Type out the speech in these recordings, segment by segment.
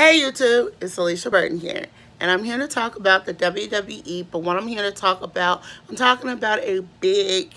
Hey YouTube, it's Alesha Burton here. And I'm here to talk about the WWE, but what I'm here to talk about, I'm talking about a big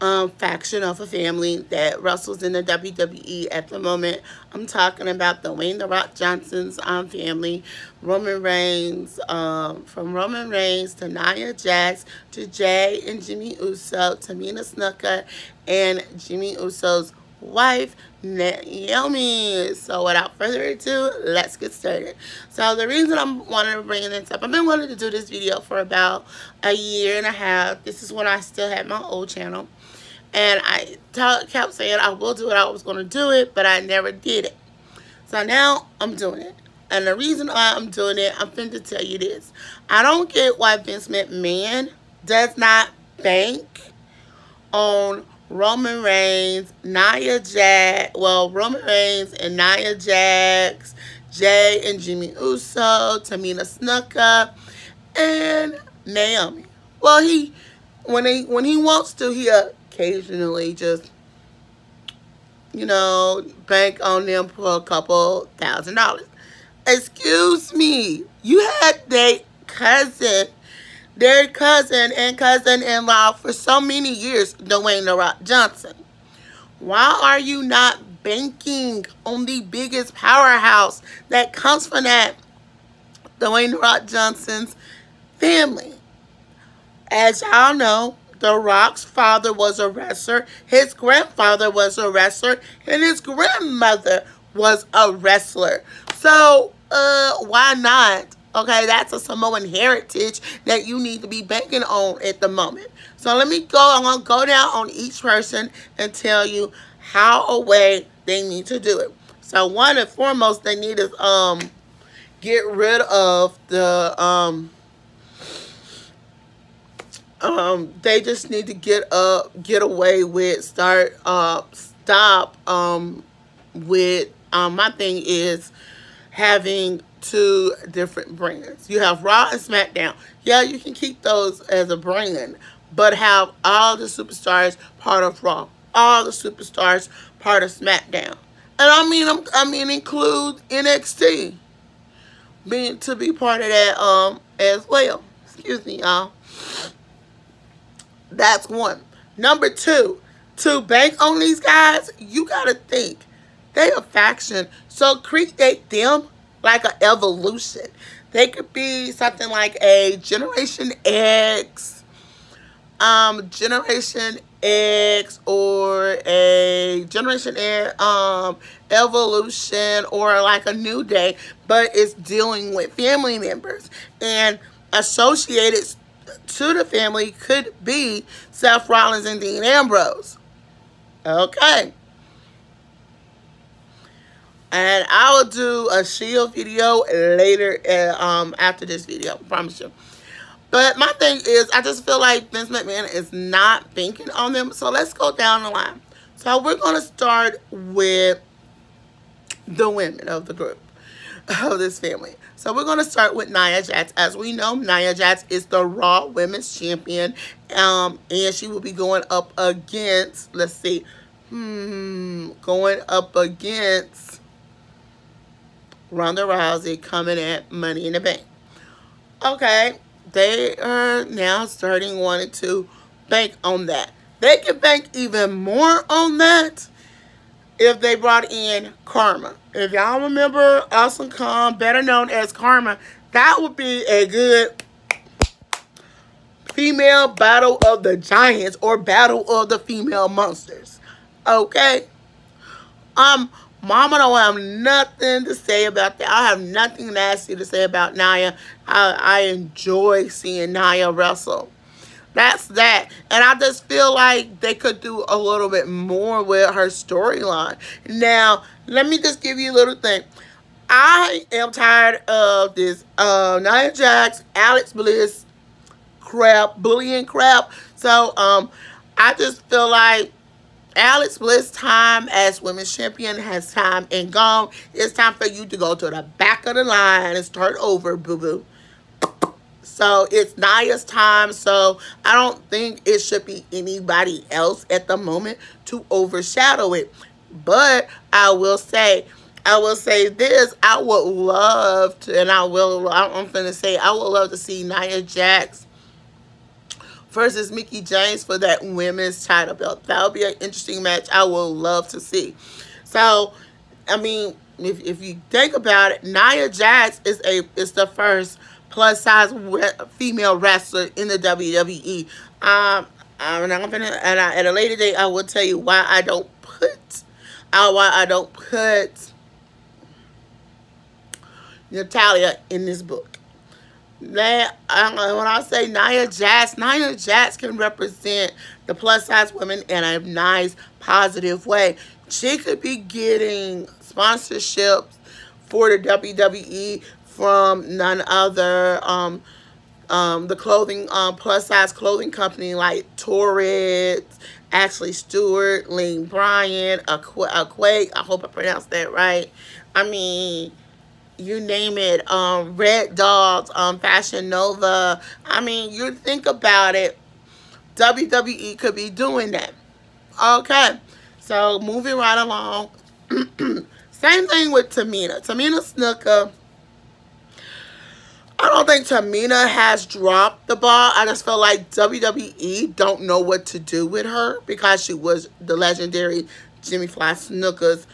um, faction of a family that wrestles in the WWE at the moment. I'm talking about the Dwayne The Rock Johnson's um, family, Roman Reigns, um, from Roman Reigns to Nia Jax to Jey and Jimmy Uso, Tamina Snuka, and Jimmy Uso's wife, Naomi. So without further ado, let's get started. So the reason I'm wanting to bring this up, I've been wanting to do this video for about a year and a half. This is when I still had my old channel. And I kept saying I will do it, I was going to do it, but I never did it. So now I'm doing it. And the reason why I'm doing it, I'm to tell you this. I don't get why Vince McMahon does not bank on Roman Reigns, Nia Jax, well, Roman Reigns and Nia Jax, Jey and Jimmy Uso, Tamina Snuka, and Naomi. Well, he, when he, when he wants to, he occasionally just, you know, bank on them for a couple thousand dollars. Excuse me, you had their cousin their cousin and cousin-in-law for so many years, Dwayne The Rock Johnson. Why are you not banking on the biggest powerhouse that comes from that Dwayne The Rock Johnson's family? As y'all know, The Rock's father was a wrestler, his grandfather was a wrestler, and his grandmother was a wrestler. So, uh, why not Okay, that's a Samoan heritage that you need to be banking on at the moment. So let me go, I'm going to go down on each person and tell you how a way they need to do it. So one and foremost, they need to um, get rid of the, um, um, they just need to get up, get away with, start, uh, stop, um, with, um, my thing is having two different brands. You have Raw and SmackDown. Yeah, you can keep those as a brand, but have all the superstars part of Raw, all the superstars part of SmackDown. And I mean, I'm, I mean, include NXT being to be part of that um as well. Excuse me, y'all. That's one. Number two, to bank on these guys, you gotta think they a faction. So create them like an evolution. They could be something like a Generation X, um, Generation X, or a Generation X, um, Evolution, or like a New Day, but it's dealing with family members. And associated to the family could be Seth Rollins and Dean Ambrose. Okay. And I will do a shield video later uh, um, after this video. I promise you. But my thing is, I just feel like Vince McMahon is not banking on them. So let's go down the line. So we're going to start with the women of the group, of this family. So we're going to start with Nia Jax. As we know, Nia Jax is the Raw Women's Champion. Um, and she will be going up against, let's see, hmm, going up against Ronda Rousey coming at Money in the Bank. Okay, they are now starting wanting to bank on that. They can bank even more on that if they brought in Karma. If y'all remember Awesome Kong, better known as Karma, that would be a good female battle of the giants or battle of the female monsters. Okay? Um, Mama don't have nothing to say about that. I have nothing nasty to say about Nia. I, I enjoy seeing Nia wrestle. That's that. And I just feel like they could do a little bit more with her storyline. Now, let me just give you a little thing. I am tired of this uh, Nia Jax, Alex Bliss crap, bullying crap. So, um, I just feel like Alex Bliss time as women's champion has time and gone. It's time for you to go to the back of the line and start over, boo-boo. So it's Nia's time. So I don't think it should be anybody else at the moment to overshadow it. But I will say, I will say this. I would love to, and I will, I'm to say, I would love to see Nia Jax versus Mickie James for that women's title belt. That would be an interesting match I would love to see. So, I mean, if, if you think about it, Nia Jax is a is the first plus size female wrestler in the WWE. Um, and I'm gonna, and I, at a later date, I will tell you why I don't put, uh, why I don't put Natalya in this book. When I say Nia Jax, Nia Jax can represent the plus size women in a nice, positive way. She could be getting sponsorships for the WWE from none other um, um, the clothing um, plus size clothing company like Torrid, Ashley Stewart, Lane Bryant, Aquake. I hope I pronounced that right. I mean, you name it. Um, Red Dogs, um, Fashion Nova. I mean, you think about it. WWE could be doing that. Okay. So, moving right along. Same thing with Tamina. Tamina Snuka I don't think Tamina has dropped the ball. I just feel like WWE don't know what to do with her because she was the legendary Jimmy Fly Snuka's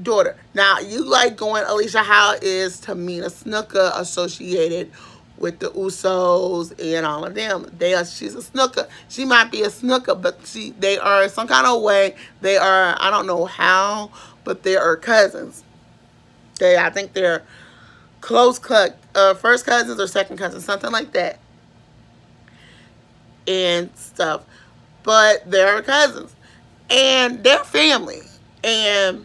daughter. Now, you like going, Alesha, how is Tamina Snuka associated with the Usos and all of them? They are, she's a Snuka. She might be a Snuka, but she, they are some kind of way, they are, I don't know how, but they are cousins. They, I think they're close cut, uh, first cousins or second cousins, something like that. And stuff. But they're cousins. And they're family. And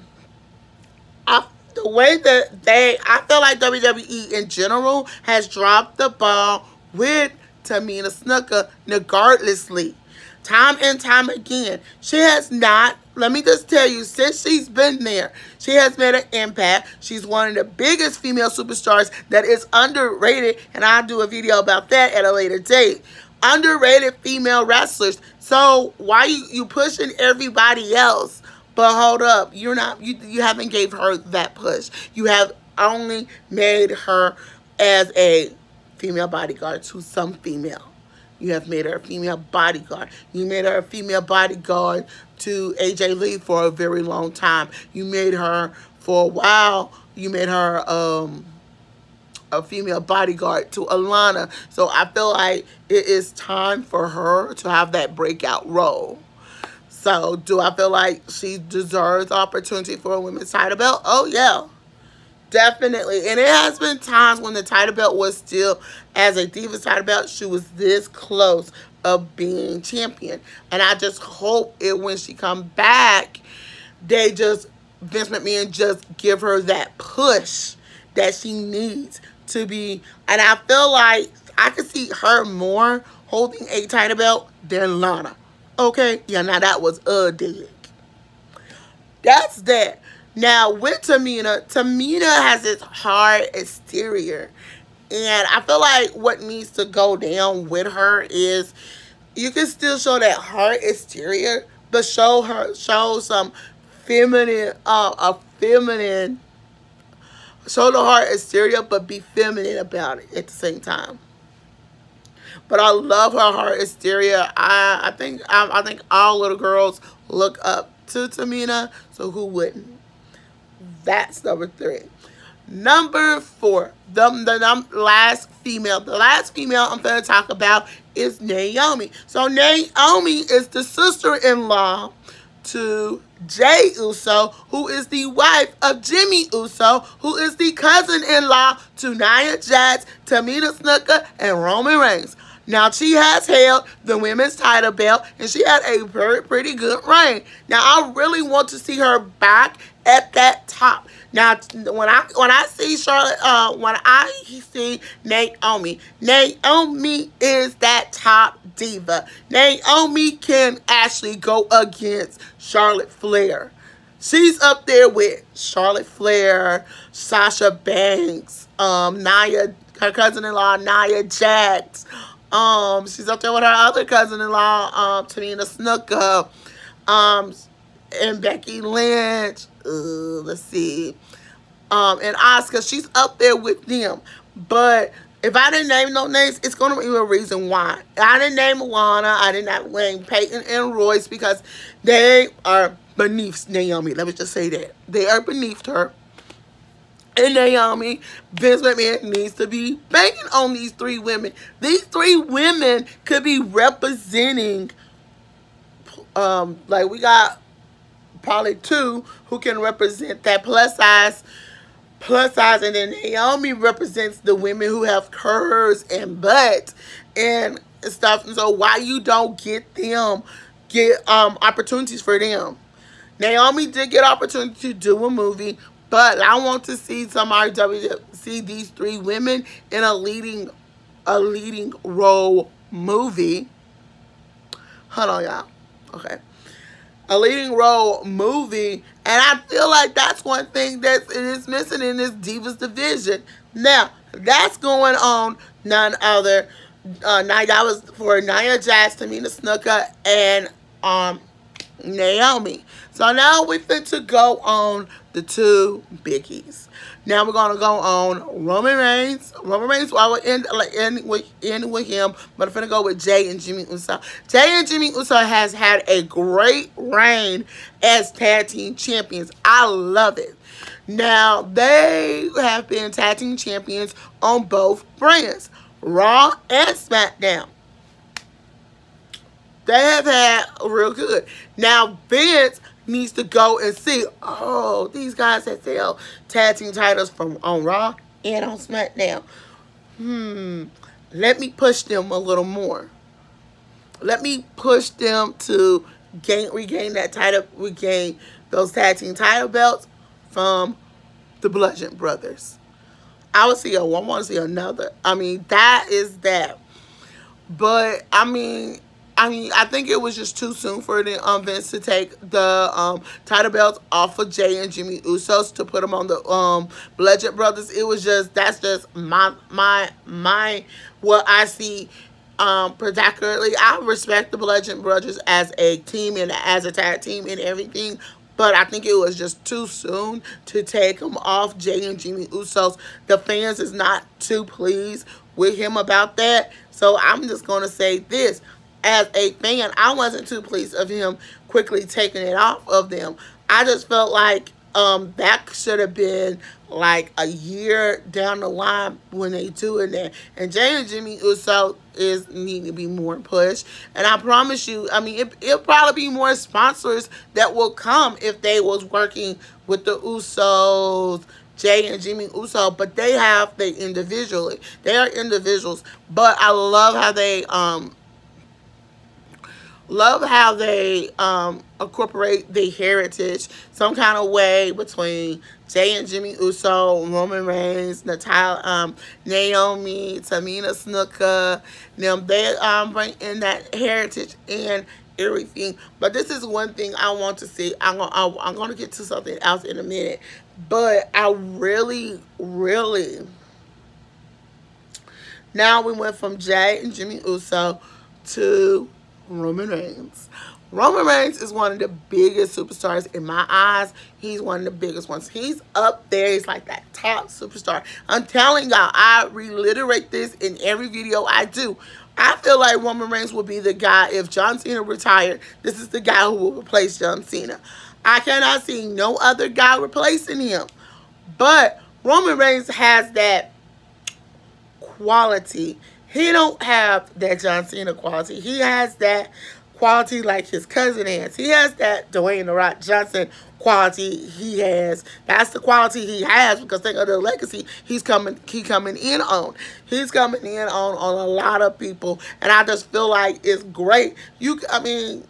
The way that they, I feel like WWE in general has dropped the ball with Tamina Snuka regardlessly. Time and time again. She has not let me just tell you, since she's been there, she has made an impact. She's one of the biggest female superstars that is underrated, and I'll do a video about that at a later date. Underrated female wrestlers. So why you pushing everybody else? But hold up, you're not you you haven't gave her that push. You have only made her as a female bodyguard to some female. You have made her a female bodyguard. You made her a female bodyguard to AJ Lee for a very long time. You made her for a while. You made her um, a female bodyguard to Alana. So I feel like it is time for her to have that breakout role. So do I feel like she deserves opportunity for a women's title belt? Oh, yeah. Definitely. And it has been times when the title belt was still, as a Divas title belt, she was this close of being champion. And I just hope it when she come back, they just, Vince McMahon just give her that push that she needs to be. And I feel like I could see her more holding a title belt than Lana. Okay? Yeah, now that was a dig. That's that. Now, with Tamina, Tamina has this hard exterior. And I feel like what needs to go down with her is you can still show that hard exterior, but show her, show some feminine, uh, a feminine, show the hard exterior, but be feminine about it at the same time. But I love her hard exterior. I, I think, I, I think all little girls look up to Tamina, so who wouldn't? That's number three. Number four, the, the last female. The last female I'm going to talk about is Naomi. So Naomi is the sister-in-law to Jey Uso, who is the wife of Jimmy Uso, who is the cousin-in-law to Nia Jax, Tamina Snuka, and Roman Reigns. Now, she has held the women's title belt, and she had a very pretty good reign. Now, I really want to see her back at that top. Now, when I when I see Charlotte, uh, when I see Naomi, Naomi is that top diva. Naomi can actually go against Charlotte Flair. She's up there with Charlotte Flair, Sasha Banks, um, Nia, her cousin-in-law, Nia Jax. Um, she's up there with her other cousin-in-law, um, Tamina Snuka, um, and Becky Lynch let's see, um, and Asuka, She's up there with them. But if I didn't name no names, it's going to be a reason why. I didn't name Lana. I did not name Peyton and Royce because they are beneath Naomi. Let me just say that. They are beneath her. And Naomi, Vince McMahon needs to be banking on these three women. These three women could be representing, um, like we got probably two who can represent that plus size plus size and then Naomi represents the women who have curves and butt and stuff and so why you don't get them get um opportunities for them Naomi did get opportunity to do a movie but I want to see somebody see these three women in a leading a leading role movie hold on y'all okay a leading role movie. And I feel like that's one thing that is missing in this Divas division. Now, that's going on none other. Uh, that was for Nia Jax, Tamina Snuka, and um, Naomi. So now we fit to go on the two biggies. Now we're gonna go on Roman Reigns. Roman Reigns, I will end like end with end with him, but I'm gonna go with Jey and Jimmy Uso. Jey and Jimmy Uso has had a great reign as tag team champions. I love it. Now they have been tag team champions on both brands, Raw and SmackDown. They have had real good. Now Vince needs to go and see, oh, these guys that sell tag team titles from on Raw and on SmackDown. Hmm, let me push them a little more. Let me push them to gain regain that title, regain those tag team title belts from the Bludgeon Brothers. I would see a one, want to see another. I mean, that is that. But I mean, I mean, I think it was just too soon for the um, Vince to take the um, title belts off of Jey and Jimmy Usos to put them on the um, Bludgeon Brothers. It was just, that's just my, my, my, what I see um, particularly. I respect the Bludgeon Brothers as a team and as a tag team and everything. But I think it was just too soon to take them off Jey and Jimmy Usos. The fans is not too pleased with him about that. So I'm just going to say this as a fan, I wasn't too pleased of him quickly taking it off of them. I just felt like um, that should have been like a year down the line when they do it there. And Jey and Jimmy Uso is needing to be more pushed. And I promise you, I mean, it, it'll probably be more sponsors that will come if they was working with the Usos, Jey and Jimmy Uso, but they have they individually. They are individuals, but I love how they um love how they um, incorporate the heritage some kind of way between Jey and Jimmy Uso, Roman Reigns, Natalya, um, Naomi, Tamina Snuka. Them they um, bring in that heritage and everything. But this is one thing I want to see. I'm gonna I'm gonna get to something else in a minute. But I really, really. Now we went from Jey and Jimmy Uso to Roman Reigns. Roman Reigns is one of the biggest superstars in my eyes. He's one of the biggest ones. He's up there. He's like that top superstar. I'm telling y'all, I reiterate this in every video I do. I feel like Roman Reigns will be the guy, if John Cena retired, this is the guy who will replace John Cena. I cannot see no other guy replacing him. But Roman Reigns has that quality he don't have that John Cena quality. He has that quality like his cousin has. He has that Dwayne The Rock Johnson quality he has. That's the quality he has because think of the legacy he's coming he coming in on. He's coming in on on a lot of people and I just feel like it's great. You I mean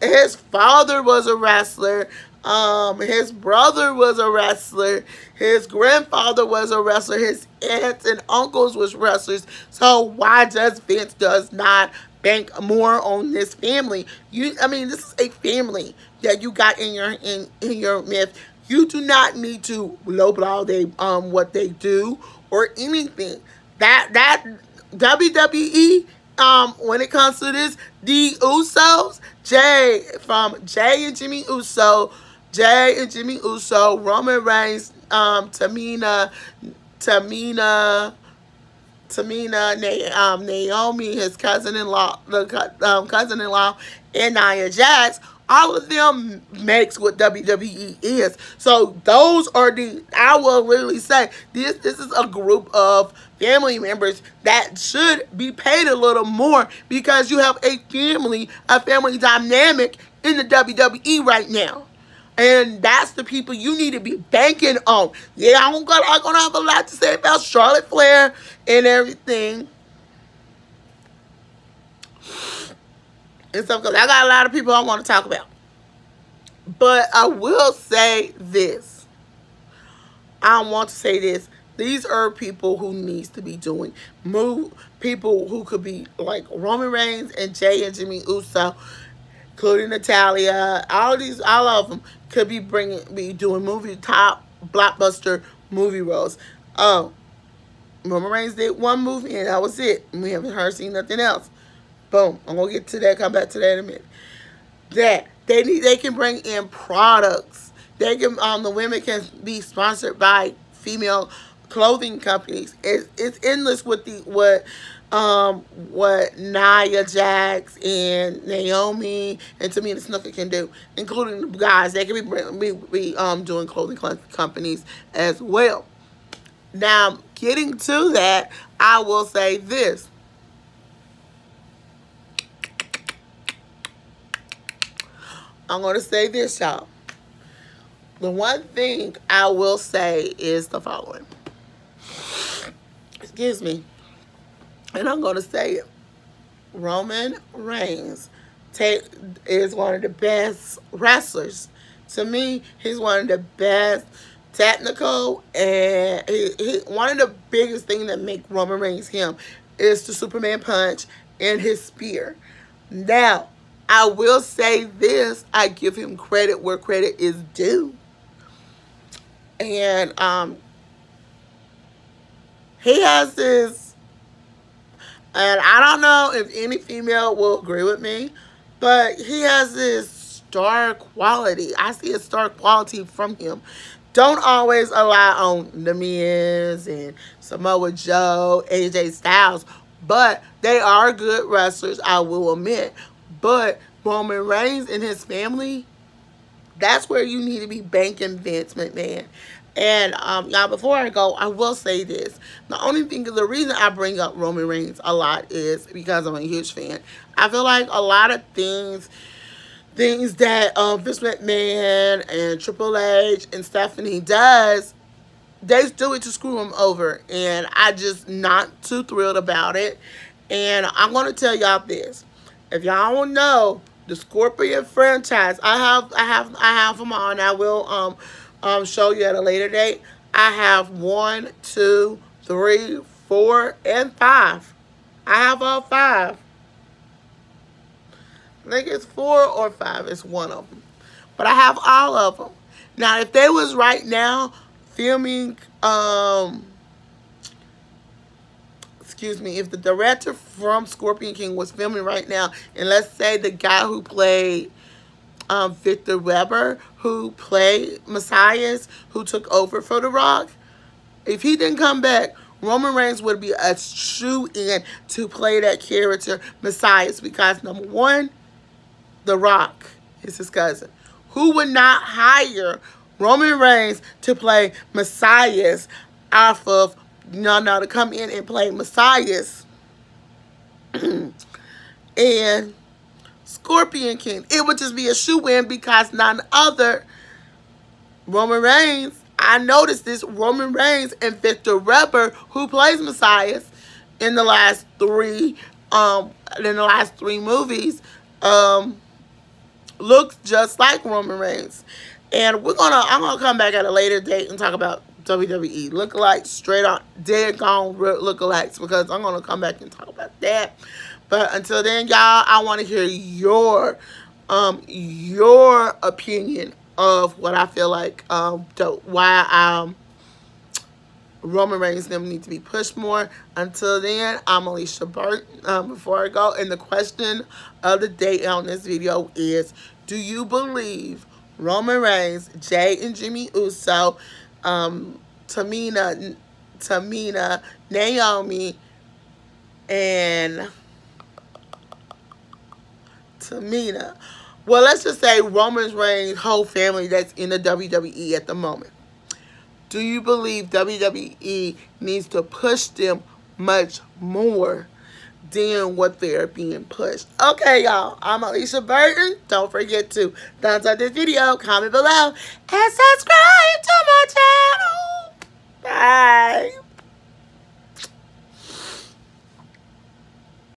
his father was a wrestler. Um, his brother was a wrestler. His grandfather was a wrestler. His aunts and uncles was wrestlers. So why does Vince does not bank more on this family? You, I mean, this is a family that you got in your in in your myth. You do not need to lowball they um what they do or anything. That that WWE um when it comes to this, the Usos, Jey from Jey and Jimmy Uso Jey and Jimmy Uso, Roman Reigns, um, Tamina, Tamina, Tamina, um, Naomi, his cousin-in-law, the um, cousin-in-law, and Nia Jax, all of them makes what WWE is. So those are the, I will literally say, this, this is a group of family members that should be paid a little more because you have a family, a family dynamic in the WWE right now. And that's the people you need to be banking on. Yeah, I'm gonna, I'm gonna have a lot to say about Charlotte Flair and everything. and stuff because I got a lot of people I want to talk about. But I will say this. I want to say this. These are people who needs to be doing move people who could be like Roman Reigns and Jey and Jimmy Uso, including Natalya. All these, all of them could be bringing, be doing movie top blockbuster movie roles. Oh, Roman Reigns did one movie and that was it. We haven't heard seen nothing else. Boom. I'm gonna get to that. Come back to that in a minute. That they need. They can bring in products. They can. Um, the women can be sponsored by female clothing companies. It's it's endless with the what um what Nia Jax and Naomi and Tamina Snuka can do, including the guys. They can be be, be um doing clothing companies as well. Now, getting to that, I will say this. I'm going to say this, y'all. The one thing I will say is the following. Excuse me. And I'm going to say it. Roman Reigns is one of the best wrestlers. To me, he's one of the best technical and he, he, one of the biggest things that make Roman Reigns him is the Superman punch and his spear. Now, I will say this, I give him credit where credit is due. And um, he has this, and I don't know if any female will agree with me, but he has this star quality. I see a star quality from him. Don't always rely on The Miz and Samoa Joe, AJ Styles, but they are good wrestlers, I will admit. But Roman Reigns and his family, that's where you need to be banking Vince McMahon. And um, y'all, before I go, I will say this. The only thing, the reason I bring up Roman Reigns a lot is because I'm a huge fan. I feel like a lot of things, things that um, Vince McMahon and Triple H and Stephanie does, they do it to screw him over. And I just not too thrilled about it. And I'm going to tell y'all this. If y'all don't know, the Scorpion franchise, I have I have I have them on. I will um um show you at a later date. I have one, two, three, four, and five. I have all five. I think it's four or five. It's one of them. But I have all of them. Now, if they was right now filming um excuse me, if the director from Scorpion King was filming right now, and let's say the guy who played um, Victor Weber, who played Mathayus, who took over for The Rock, if he didn't come back, Roman Reigns would be a true in to play that character, Mathayus, because number one, The Rock is his cousin. Who would not hire Roman Reigns to play Mathayus off of no, no, to come in and play Mathayus and Scorpion King. It would just be a shoe-in because none other Roman Reigns, I noticed this, Roman Reigns and Victor Weber, who plays Mathayus in the last three, um, in the last three movies, um, looks just like Roman Reigns. And we're gonna, I'm gonna come back at a later date and talk about WWE lookalikes, straight on dead gone lookalikes, because I'm to come back and talk about that. But until then, y'all, I want to hear your um your opinion of what I feel like um why um Roman Reigns them need to be pushed more. Until then, I'm Alesha Burton. Um, before I go, and the question of the day on this video is, do you believe Roman Reigns, Jey and Jimmy Uso um, Tamina, Tamina, Naomi, and Tamina. Well, let's just say Roman Reigns' whole family that's in the WWE at the moment. Do you believe WWE needs to push them much more than what they're being pushed? Okay, y'all. I'm Alesha Burton. Don't forget to thumbs up this video, comment below, and subscribe to my channel. Bye.